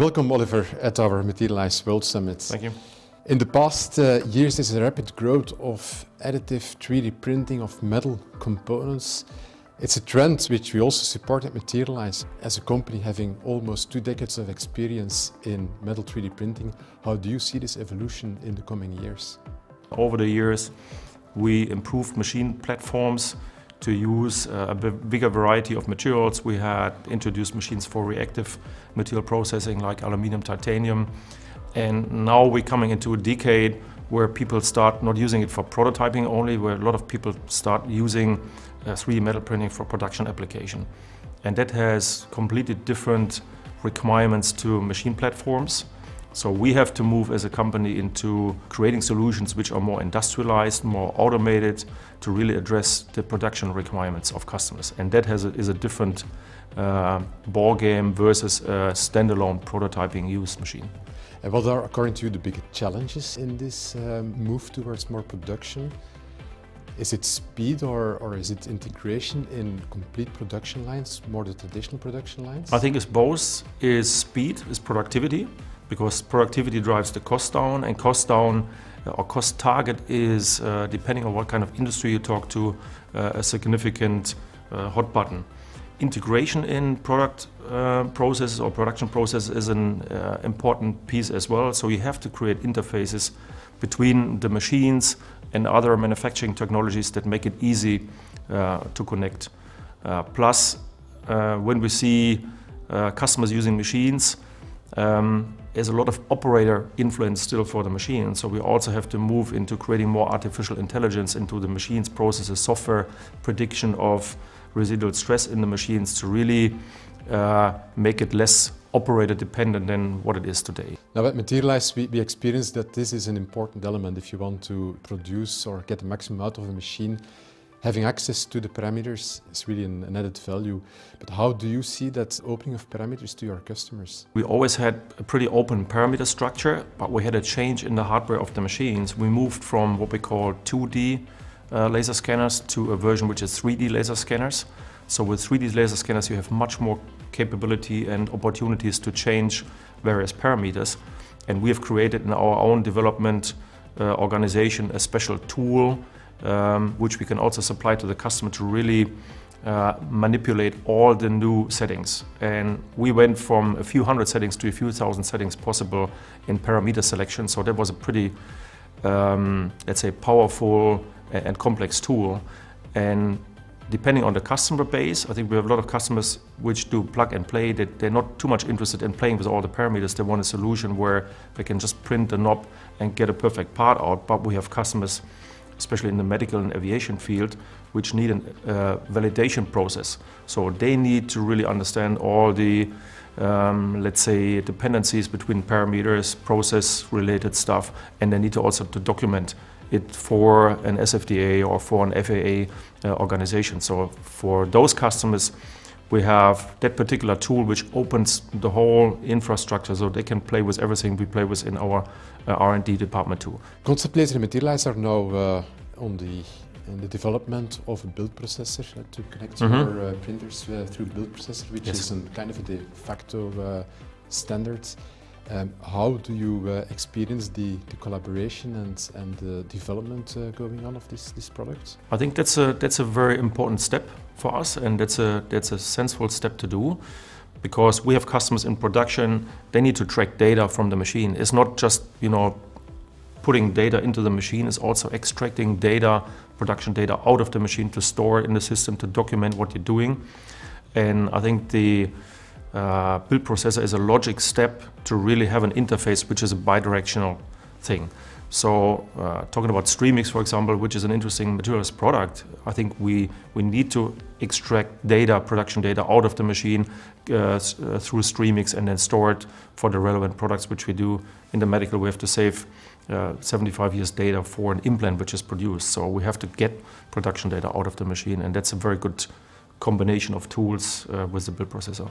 Welcome, Oliver, at our Materialise World Summit. Thank you. In the past uh, years, there's a rapid growth of additive 3D printing of metal components. It's a trend which we also support at Materialise. As a company having almost two decades of experience in metal 3D printing, how do you see this evolution in the coming years? Over the years, we improved machine platforms to use uh, a bigger variety of materials. We had introduced machines for reactive material processing like aluminum, titanium. And now we're coming into a decade where people start not using it for prototyping only, where a lot of people start using uh, 3D metal printing for production application. And that has completely different requirements to machine platforms. So we have to move as a company into creating solutions which are more industrialized, more automated, to really address the production requirements of customers. And that has a, is a different uh, ball game versus a standalone prototyping use machine. And what are, according to you, the big challenges in this um, move towards more production? Is it speed or, or is it integration in complete production lines, more the traditional production lines? I think it's both. Is speed, is productivity because productivity drives the cost down and cost down uh, or cost target is, uh, depending on what kind of industry you talk to, uh, a significant uh, hot button. Integration in product uh, processes or production processes is an uh, important piece as well. So you have to create interfaces between the machines and other manufacturing technologies that make it easy to connect. plus, when we see customers using machines, um, there's a lot of operator influence still for the machine. So we also have to move into creating more artificial intelligence into the machines, processes, software, prediction of residual stress in the machines to really uh, make it less operator dependent than what it is today. Now at Materialise we, we experience that this is an important element if you want to produce or get the maximum out of a machine having access to the parameters is really an, an, added value. But how do you see that opening of parameters to your customers? We always had a pretty open parameter structure, but we had a change in the hardware of the machines. We moved from what we call 2D uh, laser scanners to a version which is 3D laser scanners. So with 3D laser scanners you have much more capability and opportunities to change various parameters. And we have created in our own development uh, organization a special tool um, which we can also supply to the customer to really uh, manipulate all the new settings. And we went from a few hundred settings to a few thousand settings possible in parameter selection. So that was a pretty, um, let's say, powerful and complex tool. And depending on the customer base, I think we have a lot of customers which do plug and play. That they're not too much interested in playing with all the parameters. They want a solution where they can just print the knob and get a perfect part out. But we have customers especially in the medical and aviation field, which need a uh, validation process. So they need to really understand all the, um, let's say, dependencies between parameters, process-related stuff, and they need to also to document it for an SFDA or for an FAA uh, organization. So for those customers, we have that particular tool which opens the whole infrastructure so they can play with everything we play with in our uh, R&D department too. Concept Laser and Materialise are now uh, on the in the development of a build processor uh, to connect mm -hmm. your uh, printers uh, through the build processor, which yes. is kind of a de facto uh, standard. Um, how do you uh, experience the, the collaboration and, and the development uh, going on of this, this product? I think that's a, that's a very important step for us and that's a, that's a sensible step to do because we have customers in production, they need to track data from the machine. It's not just, you know, putting data into the machine, it's also extracting data, production data out of the machine to store it in the system to document what you're doing. And I think the uh, build processor is a logic step to really have an interface which is a bidirectional thing. So uh, talking about Streamics, for example, which is an interesting Materialise product, I think we, we need to extract data, production data out of the machine uh, uh, through Streamics and then store it for the relevant products which we do. In the medical, we have to save uh, 75 years data for an implant which is produced. So we have to get production data out of the machine and that's a very good combination of tools uh, with the build processor.